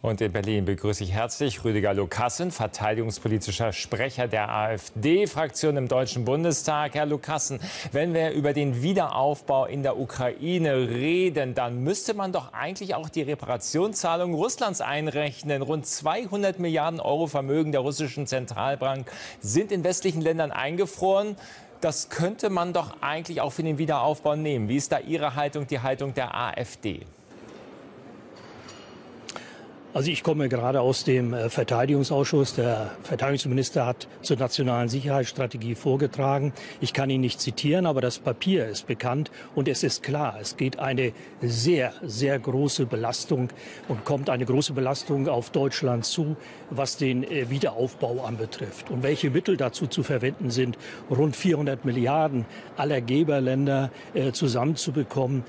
Und in Berlin begrüße ich herzlich Rüdiger Lukassen, verteidigungspolitischer Sprecher der AfD-Fraktion im Deutschen Bundestag. Herr Lukassen, wenn wir über den Wiederaufbau in der Ukraine reden, dann müsste man doch eigentlich auch die Reparationszahlungen Russlands einrechnen. Rund 200 Milliarden Euro Vermögen der russischen Zentralbank sind in westlichen Ländern eingefroren. Das könnte man doch eigentlich auch für den Wiederaufbau nehmen. Wie ist da Ihre Haltung, die Haltung der AfD? Also ich komme gerade aus dem äh, Verteidigungsausschuss. Der Verteidigungsminister hat zur nationalen Sicherheitsstrategie vorgetragen. Ich kann ihn nicht zitieren, aber das Papier ist bekannt und es ist klar, es geht eine sehr, sehr große Belastung und kommt eine große Belastung auf Deutschland zu, was den äh, Wiederaufbau anbetrifft. Und welche Mittel dazu zu verwenden sind, rund 400 Milliarden aller Geberländer äh, zusammenzubekommen,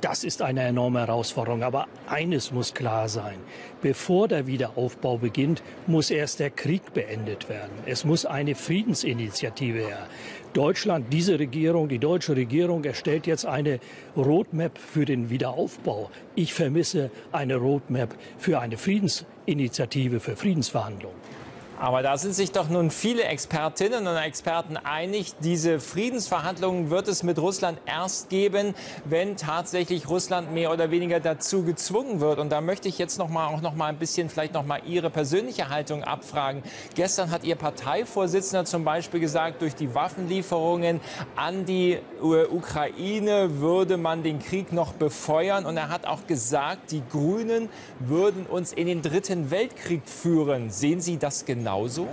das ist eine enorme Herausforderung. Aber eines muss klar sein bevor der Wiederaufbau beginnt, muss erst der Krieg beendet werden. Es muss eine Friedensinitiative her. Deutschland, diese Regierung, die deutsche Regierung erstellt jetzt eine Roadmap für den Wiederaufbau. Ich vermisse eine Roadmap für eine Friedensinitiative, für Friedensverhandlungen. Aber da sind sich doch nun viele Expertinnen und Experten einig, diese Friedensverhandlungen wird es mit Russland erst geben, wenn tatsächlich Russland mehr oder weniger dazu gezwungen wird. Und da möchte ich jetzt noch mal, auch noch mal ein bisschen vielleicht noch mal Ihre persönliche Haltung abfragen. Gestern hat Ihr Parteivorsitzender zum Beispiel gesagt, durch die Waffenlieferungen an die Ukraine würde man den Krieg noch befeuern. Und er hat auch gesagt, die Grünen würden uns in den Dritten Weltkrieg führen. Sehen Sie das genau? Genauso?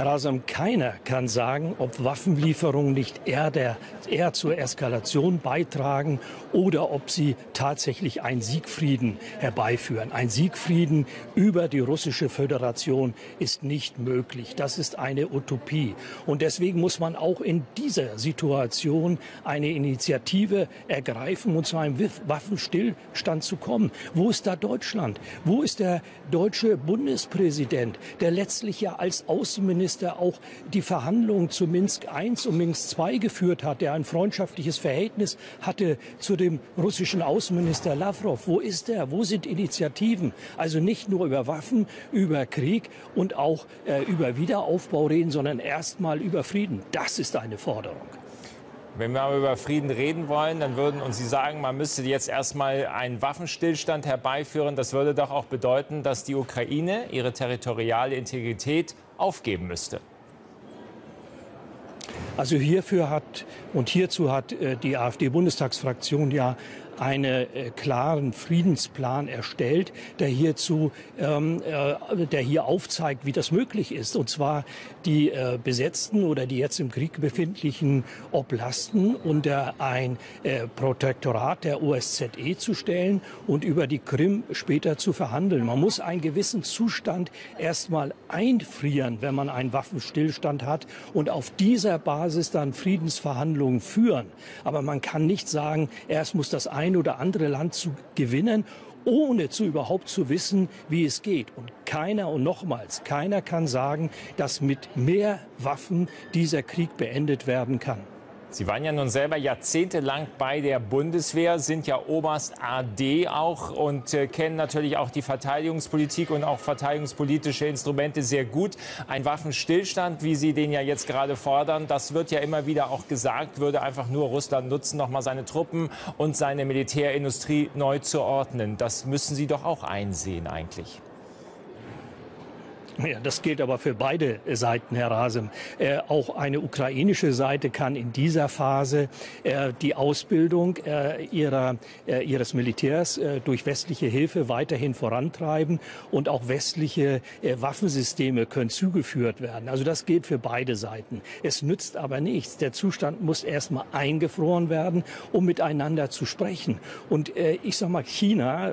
Herr Rasam, keiner kann sagen, ob Waffenlieferungen nicht eher, der, eher zur Eskalation beitragen oder ob sie tatsächlich einen Siegfrieden herbeiführen. Ein Siegfrieden über die russische Föderation ist nicht möglich. Das ist eine Utopie. Und deswegen muss man auch in dieser Situation eine Initiative ergreifen und zu einem Waffenstillstand zu kommen. Wo ist da Deutschland? Wo ist der deutsche Bundespräsident, der letztlich ja als Außenminister Außenminister auch die Verhandlungen zu Minsk I und Minsk II geführt hat, der ein freundschaftliches Verhältnis hatte zu dem russischen Außenminister Lavrov. Wo ist er? Wo sind Initiativen? Also nicht nur über Waffen, über Krieg und auch äh, über Wiederaufbau reden, sondern erstmal über Frieden. Das ist eine Forderung. Wenn wir über Frieden reden wollen, dann würden und Sie sagen, man müsste jetzt erstmal einen Waffenstillstand herbeiführen. Das würde doch auch bedeuten, dass die Ukraine ihre territoriale Integrität aufgeben müsste. Also hierfür hat und hierzu hat äh, die AfD-Bundestagsfraktion ja einen äh, klaren Friedensplan erstellt, der hierzu, ähm, äh, der hier aufzeigt, wie das möglich ist. Und zwar die äh, besetzten oder die jetzt im Krieg befindlichen Oblasten unter ein äh, Protektorat der OSZE zu stellen und über die Krim später zu verhandeln. Man muss einen gewissen Zustand erstmal einfrieren, wenn man einen Waffenstillstand hat und auf dieser Basis dann Friedensverhandlungen führen. Aber man kann nicht sagen, erst muss das ein oder andere Land zu gewinnen ohne zu überhaupt zu wissen, wie es geht. Und keiner, und nochmals, keiner kann sagen, dass mit mehr Waffen dieser Krieg beendet werden kann. Sie waren ja nun selber jahrzehntelang bei der Bundeswehr, sind ja Oberst AD auch und äh, kennen natürlich auch die Verteidigungspolitik und auch verteidigungspolitische Instrumente sehr gut. Ein Waffenstillstand, wie Sie den ja jetzt gerade fordern, das wird ja immer wieder auch gesagt, würde einfach nur Russland nutzen, nochmal seine Truppen und seine Militärindustrie neu zu ordnen. Das müssen Sie doch auch einsehen eigentlich. Ja, das gilt aber für beide Seiten, Herr Rasem. Äh, auch eine ukrainische Seite kann in dieser Phase äh, die Ausbildung äh, ihrer, äh, ihres Militärs äh, durch westliche Hilfe weiterhin vorantreiben und auch westliche äh, Waffensysteme können zugeführt werden. Also das gilt für beide Seiten. Es nützt aber nichts. Der Zustand muss erstmal eingefroren werden, um miteinander zu sprechen. Und ich sage mal, China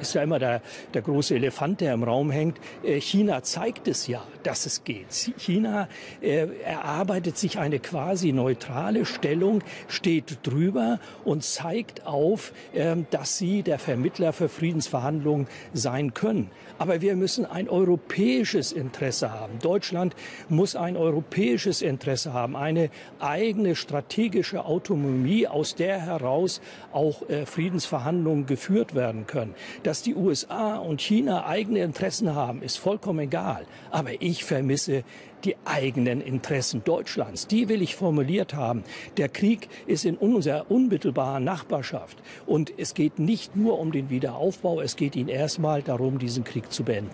ist ja immer der, der große Elefant, der im Raum hängt. China zeigt zeigt es ja, dass es geht. China äh, erarbeitet sich eine quasi neutrale Stellung, steht drüber und zeigt auf, äh, dass sie der Vermittler für Friedensverhandlungen sein können. Aber wir müssen ein europäisches Interesse haben. Deutschland muss ein europäisches Interesse haben, eine eigene strategische Autonomie, aus der heraus auch äh, Friedensverhandlungen geführt werden können. Dass die USA und China eigene Interessen haben, ist vollkommen egal. Aber ich vermisse die eigenen Interessen Deutschlands. Die will ich formuliert haben. Der Krieg ist in unserer unmittelbaren Nachbarschaft. Und es geht nicht nur um den Wiederaufbau, es geht ihnen erstmal darum, diesen Krieg zu beenden.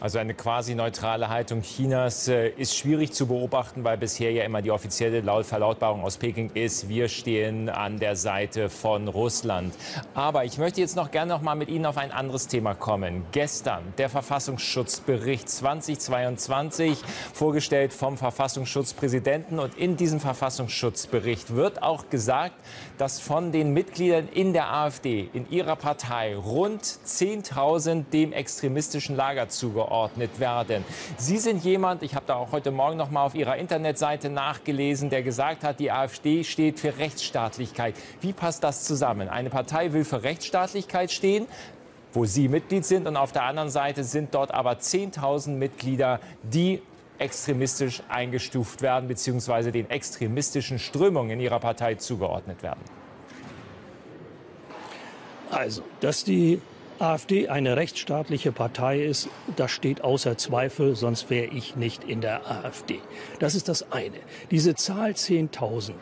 Also eine quasi neutrale Haltung Chinas äh, ist schwierig zu beobachten, weil bisher ja immer die offizielle Verlautbarung aus Peking ist, wir stehen an der Seite von Russland. Aber ich möchte jetzt noch gerne noch mal mit Ihnen auf ein anderes Thema kommen. Gestern der Verfassungsschutzbericht 2022 vorgestellt vom Verfassungsschutzpräsidenten und in diesem Verfassungsschutzbericht wird auch gesagt, dass von den Mitgliedern in der AfD, in ihrer Partei, rund 10.000 dem extremistischen Lager zugeordnet zugeordnet werden. Sie sind jemand, ich habe da auch heute Morgen noch mal auf Ihrer Internetseite nachgelesen, der gesagt hat, die AfD steht für Rechtsstaatlichkeit. Wie passt das zusammen? Eine Partei will für Rechtsstaatlichkeit stehen, wo Sie Mitglied sind, und auf der anderen Seite sind dort aber 10.000 Mitglieder, die extremistisch eingestuft werden bzw. den extremistischen Strömungen in ihrer Partei zugeordnet werden. Also, dass die AfD eine rechtsstaatliche Partei ist, das steht außer Zweifel, sonst wäre ich nicht in der AfD. Das ist das eine. Diese Zahl 10.000,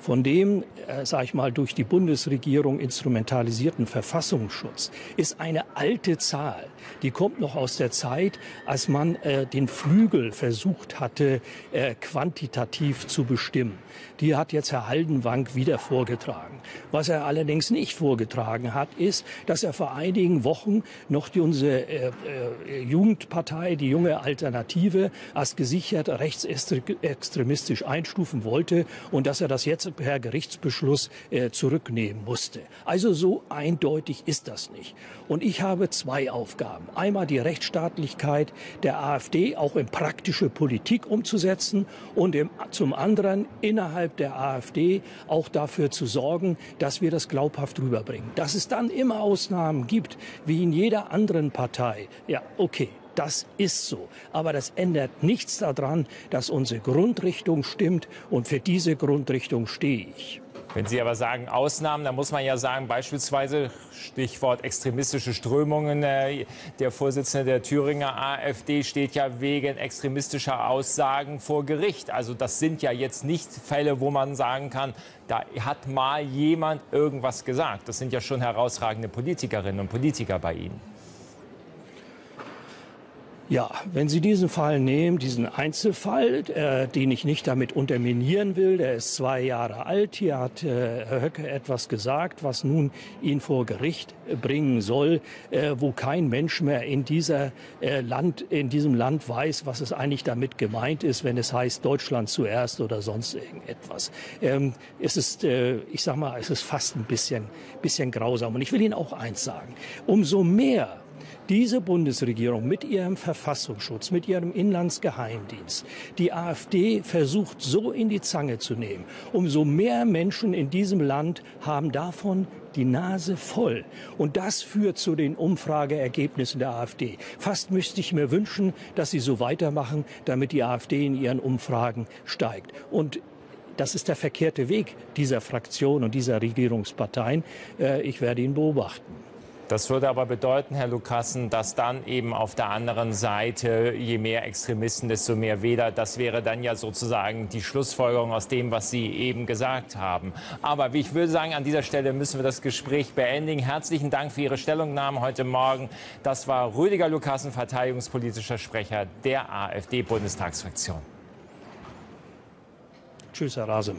von dem, äh, sage ich mal, durch die Bundesregierung instrumentalisierten Verfassungsschutz, ist eine alte Zahl. Die kommt noch aus der Zeit, als man äh, den Flügel versucht hatte, äh, quantitativ zu bestimmen. Die hat jetzt Herr Haldenwang wieder vorgetragen. Was er allerdings nicht vorgetragen hat, ist, dass er vor einigen Wochen noch die, unsere äh, äh, Jugendpartei, die junge Alternative, als gesichert rechtsextremistisch einstufen wollte und dass er das jetzt per Gerichtsbeschluss äh, zurücknehmen musste. Also so eindeutig ist das nicht. Und ich habe zwei Aufgaben. Einmal die Rechtsstaatlichkeit der AfD auch in praktische Politik umzusetzen und im, zum anderen innerhalb der AfD auch dafür zu sorgen, dass wir das glaubhaft rüberbringen. Dass es dann immer Ausnahmen gibt, wie in jeder anderen Partei. Ja, okay. Das ist so. Aber das ändert nichts daran, dass unsere Grundrichtung stimmt. Und für diese Grundrichtung stehe ich. Wenn Sie aber sagen Ausnahmen, dann muss man ja sagen, beispielsweise Stichwort extremistische Strömungen. Äh, der Vorsitzende der Thüringer AfD steht ja wegen extremistischer Aussagen vor Gericht. Also das sind ja jetzt nicht Fälle, wo man sagen kann, da hat mal jemand irgendwas gesagt. Das sind ja schon herausragende Politikerinnen und Politiker bei Ihnen. Ja, wenn Sie diesen Fall nehmen, diesen Einzelfall, äh, den ich nicht damit unterminieren will, der ist zwei Jahre alt, hier hat äh, Herr Höcke etwas gesagt, was nun ihn vor Gericht bringen soll, äh, wo kein Mensch mehr in dieser äh, Land, in diesem Land weiß, was es eigentlich damit gemeint ist, wenn es heißt Deutschland zuerst oder sonst irgendetwas. Ähm, es ist, äh, ich sag mal, es ist fast ein bisschen, bisschen grausam. Und ich will Ihnen auch eins sagen. Umso mehr diese Bundesregierung mit ihrem Verfassungsschutz, mit ihrem Inlandsgeheimdienst, die AfD versucht so in die Zange zu nehmen. Umso mehr Menschen in diesem Land haben davon die Nase voll. Und das führt zu den Umfrageergebnissen der AfD. Fast müsste ich mir wünschen, dass sie so weitermachen, damit die AfD in ihren Umfragen steigt. Und das ist der verkehrte Weg dieser Fraktion und dieser Regierungsparteien. Äh, ich werde ihn beobachten. Das würde aber bedeuten, Herr Lukassen, dass dann eben auf der anderen Seite, je mehr Extremisten, desto mehr Wähler. Das wäre dann ja sozusagen die Schlussfolgerung aus dem, was Sie eben gesagt haben. Aber wie ich würde sagen, an dieser Stelle müssen wir das Gespräch beendigen. Herzlichen Dank für Ihre Stellungnahme heute Morgen. Das war Rüdiger Lukassen, verteidigungspolitischer Sprecher der AfD-Bundestagsfraktion. Tschüss, Herr Rasem.